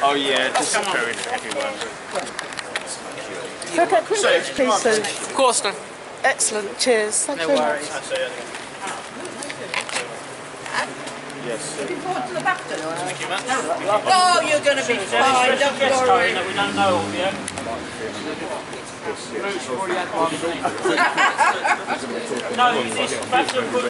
Oh yeah, just going for everyone. Can I get a So- please, Sue? Of course, then. Excellent, cheers. Thank No you very much. worries. Yes. Looking. Oh, you're going to be fine, don't worry. we don't know yet. No, this, that's a good